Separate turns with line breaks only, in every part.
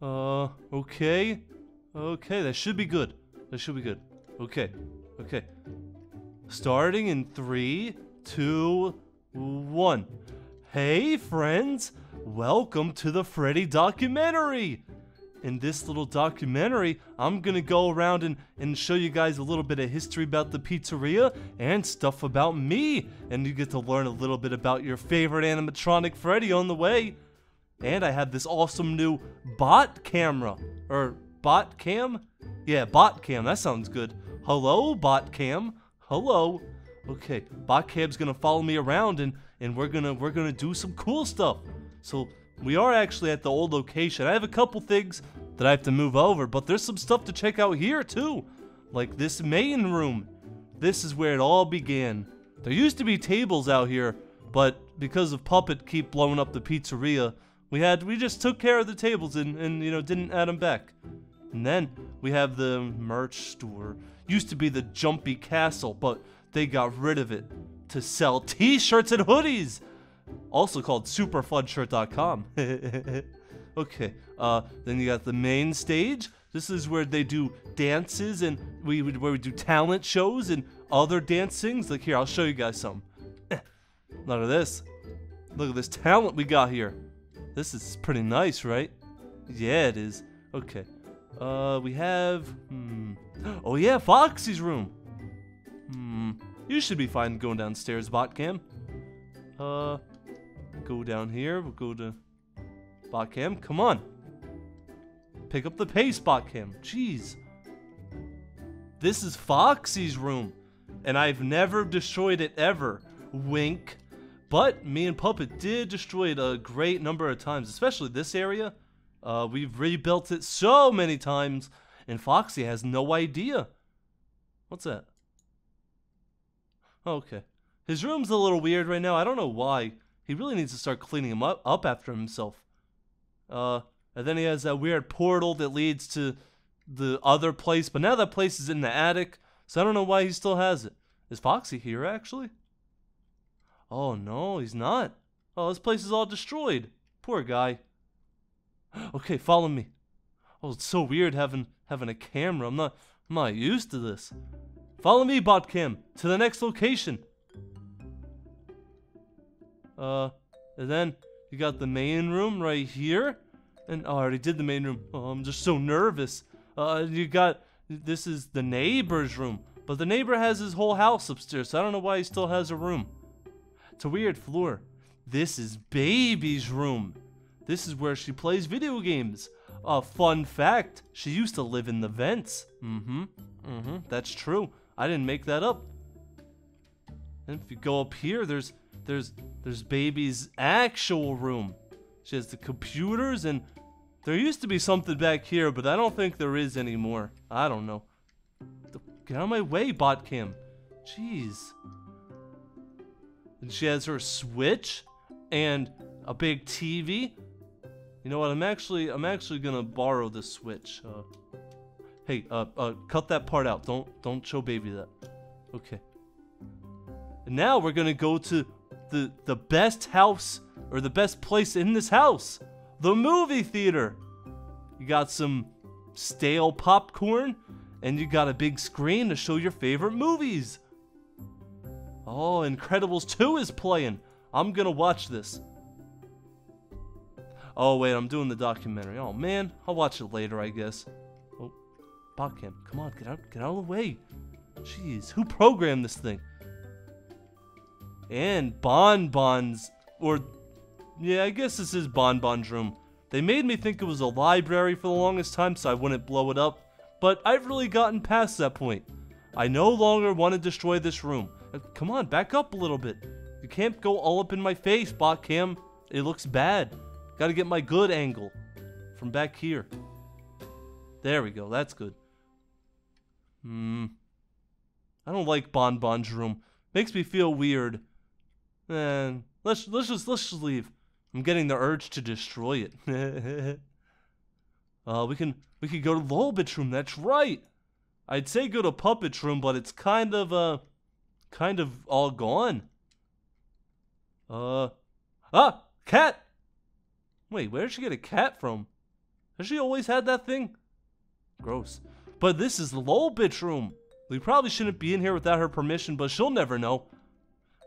Uh, okay. Okay, that should be good. That should be good. Okay, okay. Starting in three, two, one. Hey, friends! Welcome to the Freddy documentary! In this little documentary, I'm gonna go around and, and show you guys a little bit of history about the pizzeria and stuff about me. And you get to learn a little bit about your favorite animatronic Freddy on the way. And I have this awesome new bot camera. Or bot cam? Yeah, bot cam. That sounds good. Hello, bot cam. Hello. Okay, bot cam's gonna follow me around and, and we're gonna we're gonna do some cool stuff. So we are actually at the old location. I have a couple things that I have to move over, but there's some stuff to check out here too. Like this main room. This is where it all began. There used to be tables out here, but because of Puppet keep blowing up the pizzeria, we had we just took care of the tables and, and you know didn't add them back. And then we have the merch store. Used to be the Jumpy Castle, but they got rid of it to sell t-shirts and hoodies. Also called superfunshirt.com. okay, uh, then you got the main stage. This is where they do dances and we where we do talent shows and other dancings. Like here, I'll show you guys some. Look at this. Look at this talent we got here. This is pretty nice, right? Yeah, it is. Okay. Uh, we have. Hmm. Oh yeah, Foxy's room. Hmm. You should be fine going downstairs, Botcam. Uh, go down here. We'll go to Botcam. Come on. Pick up the pace, Botcam. Jeez. This is Foxy's room, and I've never destroyed it ever. Wink. But me and Puppet did destroy it a great number of times, especially this area. Uh, we've rebuilt it so many times, and Foxy has no idea. What's that? Okay. His room's a little weird right now. I don't know why. He really needs to start cleaning him up, up after himself. Uh, and then he has that weird portal that leads to the other place, but now that place is in the attic, so I don't know why he still has it. Is Foxy here, actually? Oh, no, he's not. Oh, this place is all destroyed. Poor guy. Okay, follow me. Oh, it's so weird having having a camera. I'm not I'm not used to this. Follow me, Botcam, to the next location. Uh, and then you got the main room right here. And oh, I already did the main room. Oh, I'm just so nervous. Uh, you got this is the neighbor's room, but the neighbor has his whole house upstairs. So I don't know why he still has a room. It's a weird floor. This is baby's room. This is where she plays video games. A fun fact, she used to live in the vents. Mm-hmm, mm-hmm, that's true. I didn't make that up. And if you go up here, there's there's there's baby's actual room. She has the computers and there used to be something back here, but I don't think there is anymore. I don't know. Get out of my way, Botcam. Jeez. And she has her Switch and a big TV. You know what? I'm actually I'm actually gonna borrow the Switch. Uh, hey, uh, uh, cut that part out. Don't don't show baby that. Okay. And now we're gonna go to the the best house or the best place in this house, the movie theater. You got some stale popcorn, and you got a big screen to show your favorite movies. Oh, Incredibles 2 is playing. I'm gonna watch this. Oh, wait, I'm doing the documentary. Oh, man. I'll watch it later, I guess. Oh, Botcam, come on, get out, get out of the way. Jeez, who programmed this thing? And Bon Bon's, or, yeah, I guess this is Bon Bon's room. They made me think it was a library for the longest time so I wouldn't blow it up, but I've really gotten past that point. I no longer want to destroy this room. Uh, come on, back up a little bit. You can't go all up in my face, Botcam. It looks bad. Gotta get my good angle from back here. There we go. That's good. Hmm. I don't like Bon Bon's room. Makes me feel weird. Man, let's let's just let's just leave. I'm getting the urge to destroy it. uh, we can we could go to Lolbit's room. That's right. I'd say go to Puppet's room, but it's kind of uh, kind of all gone. Uh, ah, cat. Wait, where did she get a cat from? Has she always had that thing? Gross. But this is the Lolbit's room. We probably shouldn't be in here without her permission, but she'll never know.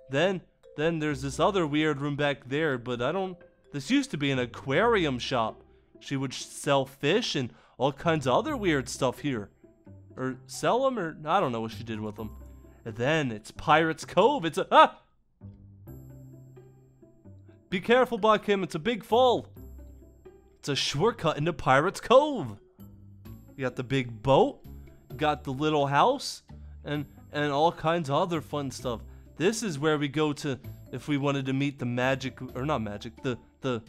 Then, then there's this other weird room back there, but I don't... This used to be an aquarium shop. She would sell fish and all kinds of other weird stuff here. Or sell them, or I don't know what she did with them. Then it's Pirate's Cove. It's a... Ah! Be careful, Kim. It's a big fall. It's a shortcut into Pirate's Cove. You got the big boat, got the little house, and and all kinds of other fun stuff. This is where we go to if we wanted to meet the magic or not magic, the the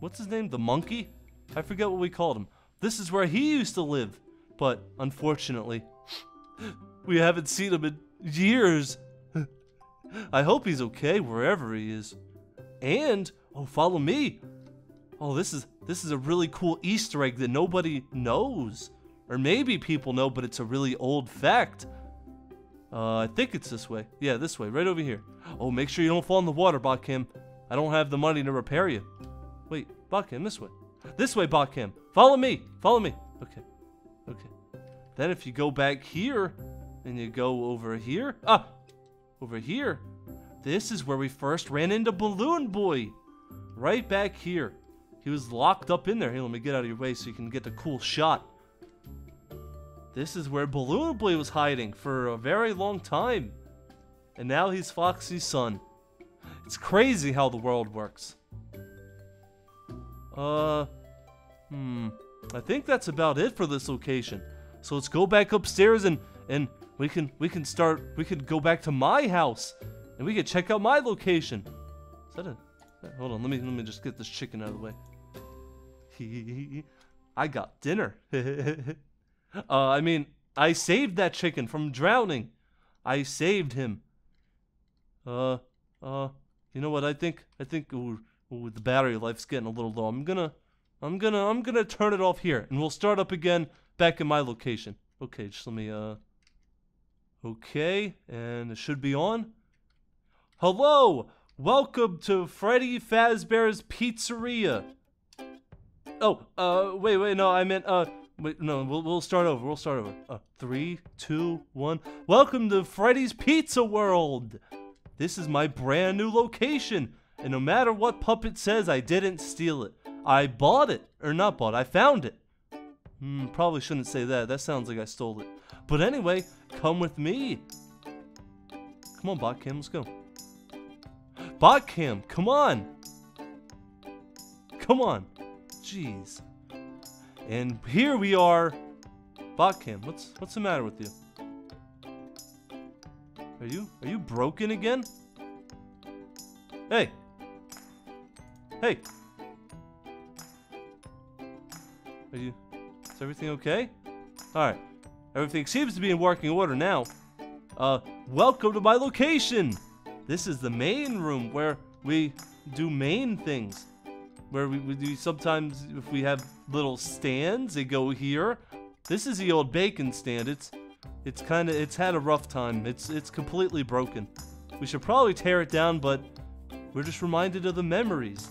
what's his name? The monkey? I forget what we called him. This is where he used to live. But unfortunately, we haven't seen him in years. I hope he's okay wherever he is. And oh, follow me. Oh, this is this is a really cool Easter egg that nobody knows. Or maybe people know, but it's a really old fact. Uh, I think it's this way. Yeah, this way, right over here. Oh, make sure you don't fall in the water, Botcam. I don't have the money to repair you. Wait, Botcam, this way. This way, Botcam. Follow me. Follow me. Okay. Okay. Then if you go back here, and you go over here. Ah! Over here. This is where we first ran into Balloon Boy. Right back here. He was locked up in there. Hey, let me get out of your way so you can get the cool shot. This is where Balloon Boy was hiding for a very long time. And now he's Foxy's son. It's crazy how the world works. Uh, hmm. I think that's about it for this location. So let's go back upstairs and and we can we can start we can go back to my house and we can check out my location. Is that a hold on, let me let me just get this chicken out of the way. I got dinner. uh, I mean, I saved that chicken from drowning. I saved him. Uh, uh, you know what? I think I think ooh, ooh, the battery life's getting a little low. I'm gonna, I'm gonna, I'm gonna turn it off here, and we'll start up again back in my location. Okay, just let me uh. Okay, and it should be on. Hello, welcome to Freddy Fazbear's Pizzeria. Oh, uh, wait, wait, no, I meant, uh, wait, no, we'll, we'll start over, we'll start over. Uh, three, two, one. Welcome to Freddy's Pizza World! This is my brand new location, and no matter what Puppet says, I didn't steal it. I bought it, or not bought, I found it. Hmm, probably shouldn't say that, that sounds like I stole it. But anyway, come with me. Come on, Botcam, let's go. Botcam, come on! Come on. Jeez. And here we are. Botcam, what's what's the matter with you? Are you are you broken again? Hey. Hey. Are you is everything okay? Alright. Everything seems to be in working order now. Uh, welcome to my location! This is the main room where we do main things where we, we do sometimes if we have little stands, they go here. This is the old bacon stand. It's it's kind of it's had a rough time. It's it's completely broken. We should probably tear it down, but we're just reminded of the memories.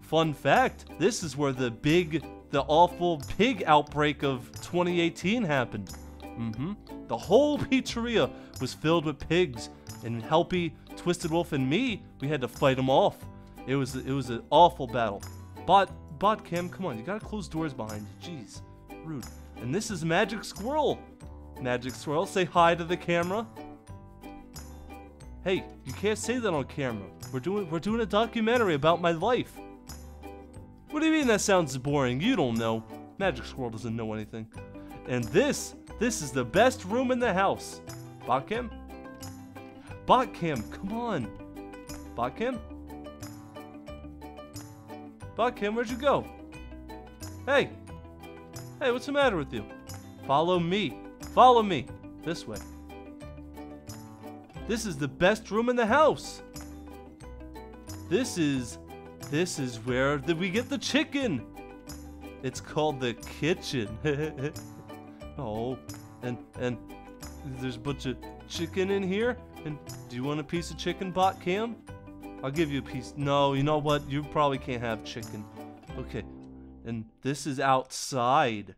Fun fact, this is where the big the awful pig outbreak of 2018 happened. Mm-hmm. The whole pizzeria was filled with pigs, and Helpy, Twisted Wolf, and me, we had to fight them off. It was it was an awful battle. But but Kim, come on, you gotta close doors behind you. Jeez, rude. And this is Magic Squirrel. Magic Squirrel, say hi to the camera. Hey, you can't say that on camera. We're doing we're doing a documentary about my life. What do you mean that sounds boring? You don't know. Magic Squirrel doesn't know anything. And this, this is the best room in the house. Botcam? Botcam, come on. Botcam? Buckham, where'd you go? Hey! Hey, what's the matter with you? Follow me. Follow me. This way. This is the best room in the house. This is... This is where we get the chicken? It's called the kitchen. oh, and and there's a bunch of chicken in here. And do you want a piece of chicken, Bot Cam? I'll give you a piece. No, you know what? You probably can't have chicken. Okay. and this is outside.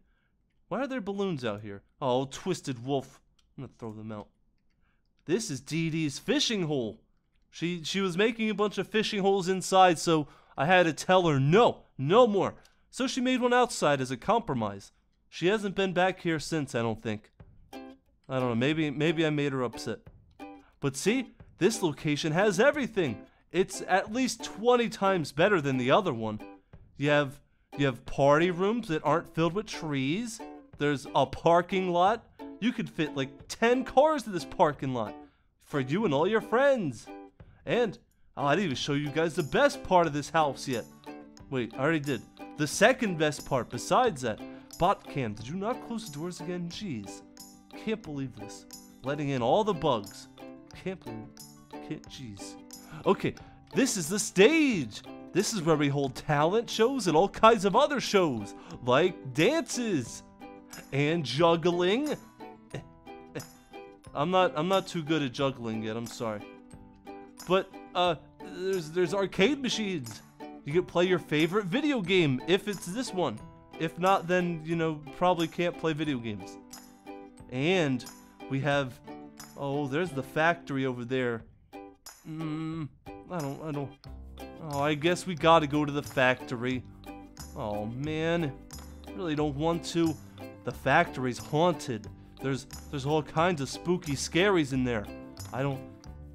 Why are there balloons out here? Oh, twisted wolf. I'm gonna throw them out. This is Dee Dee's fishing hole. She she was making a bunch of fishing holes inside, so I had to tell her no, no more. So she made one outside as a compromise. She hasn't been back here since, I don't think. I don't know, maybe maybe I made her upset. But see, this location has everything. It's at least 20 times better than the other one. You have you have party rooms that aren't filled with trees. There's a parking lot. You could fit like 10 cars in this parking lot for you and all your friends. And oh, I didn't even show you guys the best part of this house yet. Wait, I already did. The second best part besides that. Botcam, did you not close the doors again? Jeez. Can't believe this. Letting in all the bugs. Can't believe Can't, jeez. Okay, this is the stage. This is where we hold talent shows and all kinds of other shows, like dances and juggling. I'm not I'm not too good at juggling yet, I'm sorry. But uh there's there's arcade machines. You can play your favorite video game if it's this one. If not, then you know probably can't play video games. And we have oh, there's the factory over there. Mm, I don't I don't Oh, I guess we gotta go to the factory. Oh man, really don't want to. The factory's haunted. There's there's all kinds of spooky scaries in there. I don't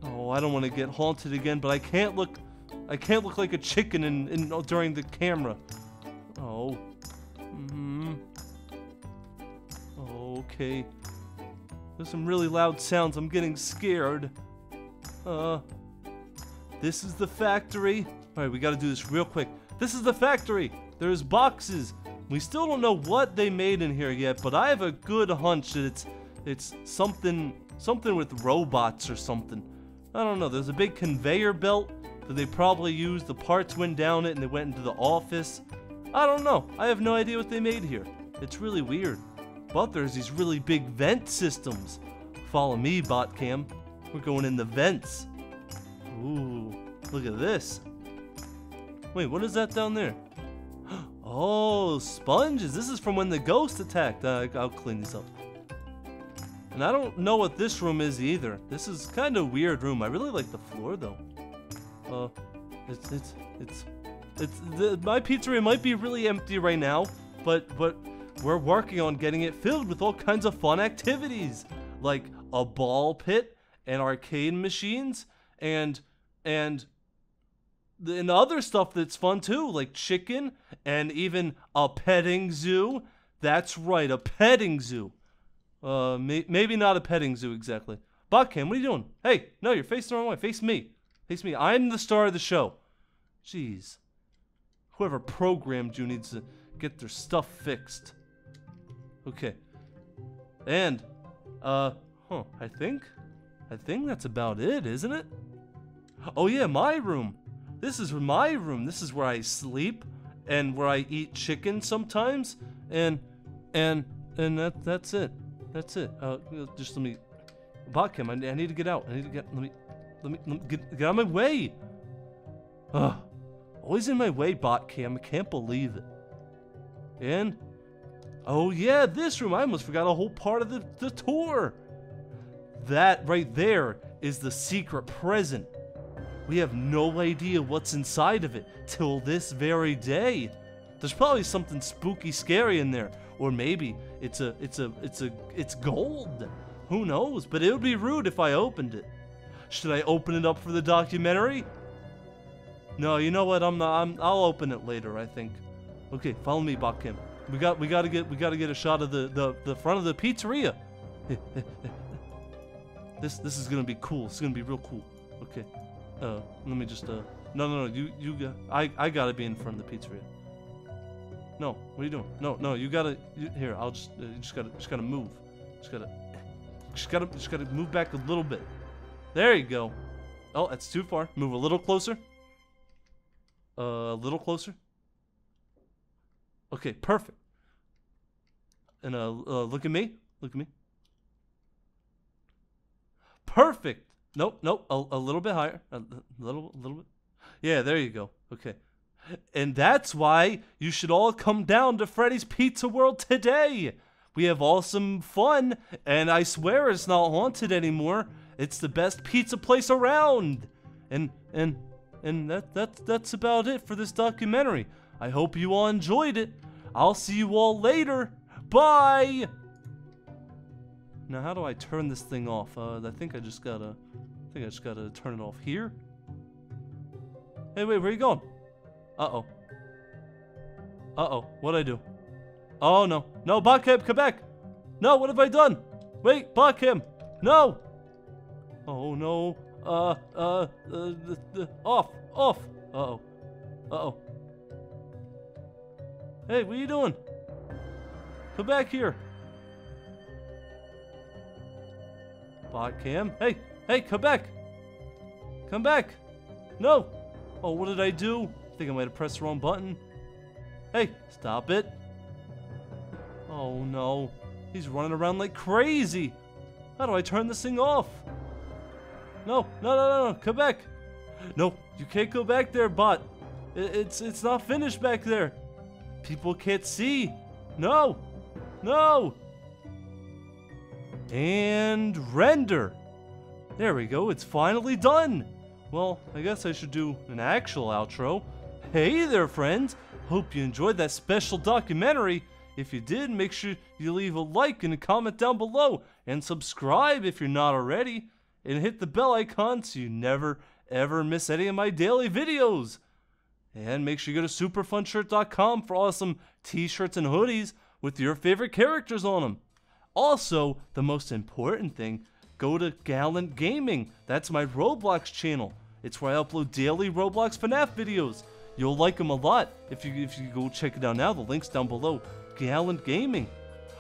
oh I don't want to get haunted again, but I can't look I can't look like a chicken in, in during the camera. Oh. Okay. There's some really loud sounds. I'm getting scared. Uh. This is the factory. All right, we got to do this real quick. This is the factory. There's boxes. We still don't know what they made in here yet, but I have a good hunch that it's it's something something with robots or something. I don't know. There's a big conveyor belt that they probably used. The parts went down it and they went into the office. I don't know. I have no idea what they made here. It's really weird. But there's these really big vent systems. Follow me, Botcam. We're going in the vents. Ooh, look at this. Wait, what is that down there? Oh, sponges. This is from when the ghost attacked. Uh, I'll clean these up. And I don't know what this room is either. This is kind of weird room. I really like the floor though. Uh, it's it's it's it's the, my pizzeria might be really empty right now, but but we're working on getting it filled with all kinds of fun activities like a ball pit and arcade machines and and and other stuff that's fun too, like chicken and even a petting zoo. That's right, a petting zoo. Uh, may- maybe not a petting zoo exactly. Botcam, what are you doing? Hey, no, you're facing the wrong way. Face me. Face me. I'm the star of the show. Jeez. Whoever programmed you needs to get their stuff fixed. Okay. And, uh, huh, I think, I think that's about it, isn't it? Oh yeah, my room. This is my room. This is where I sleep and where I eat chicken sometimes. And and and that that's it. That's it. Uh, just let me, Botcam. I, I need to get out. I need to get. Let me, let me, let me get, get out of my way. Ugh. Always in my way, Botcam. I can't believe it. And oh yeah, this room. I almost forgot a whole part of the the tour. That right there is the secret present we have no idea what's inside of it till this very day. There's probably something spooky scary in there. Or maybe it's a it's a it's a it's gold. Who knows? But it would be rude if I opened it. Should I open it up for the documentary? No, you know what? I'm not I'm I'll open it later, I think. Okay, follow me, Botcam. We got we gotta get we gotta get a shot of the, the, the front of the pizzeria. this this is gonna be cool. It's gonna be real cool. Okay. Uh, let me just, uh, no, no, no, you, you, got, I, I gotta be in front of the pizzeria. No, what are you doing? No, no, you gotta, you, here, I'll just, uh, you just gotta, just gotta move. Just gotta, just gotta, just gotta move back a little bit. There you go. Oh, that's too far. Move a little closer. Uh, a little closer. Okay, perfect. And uh, uh, look at me. Look at me. Perfect. Nope, nope. A, a little bit higher. A, little, a little bit. Yeah, there you go. Okay. And that's why you should all come down to Freddy's Pizza World today. We have awesome fun, and I swear it's not haunted anymore. It's the best pizza place around. And and and that that that's about it for this documentary. I hope you all enjoyed it. I'll see you all later. Bye. Now, how do I turn this thing off? Uh, I think I just gotta, I think I just gotta turn it off here. Hey, wait, where are you going? Uh-oh. Uh-oh, what'd I do? Oh, no. No, Botcam, come back! No, what have I done? Wait, Botcam! No! Oh, no. Uh, uh, uh, the, off, off! Uh-oh. Uh-oh. Hey, what are you doing? Come back here. Bot cam. Hey, hey, come back. Come back. No. Oh, what did I do? I think I might have pressed the wrong button. Hey, stop it. Oh no. He's running around like crazy. How do I turn this thing off? No, no, no, no, no. Come back. No, you can't go back there, bot. It's it's not finished back there. People can't see. No. No. And render. There we go, it's finally done. Well, I guess I should do an actual outro. Hey there, friends. Hope you enjoyed that special documentary. If you did, make sure you leave a like and a comment down below. And subscribe if you're not already. And hit the bell icon so you never, ever miss any of my daily videos. And make sure you go to superfunshirt.com for awesome t-shirts and hoodies with your favorite characters on them. Also, the most important thing, go to Gallant Gaming. That's my Roblox channel. It's where I upload daily Roblox FNAF videos. You'll like them a lot if you if you go check it out now. The link's down below. Gallant Gaming.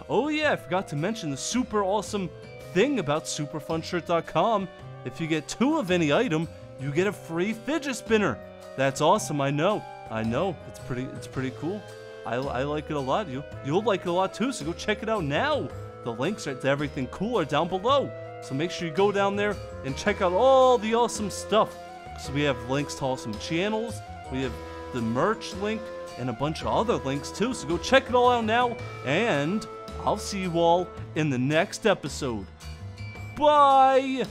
Oh yeah, I forgot to mention the super awesome thing about superfunshirt.com. If you get two of any item, you get a free fidget spinner. That's awesome. I know. I know. It's pretty. It's pretty cool. I, I like it a lot. You you'll like it a lot too. So go check it out now. The links to everything cool are down below. So make sure you go down there and check out all the awesome stuff. So we have links to awesome channels, we have the merch link, and a bunch of other links too. So go check it all out now, and I'll see you all in the next episode. Bye!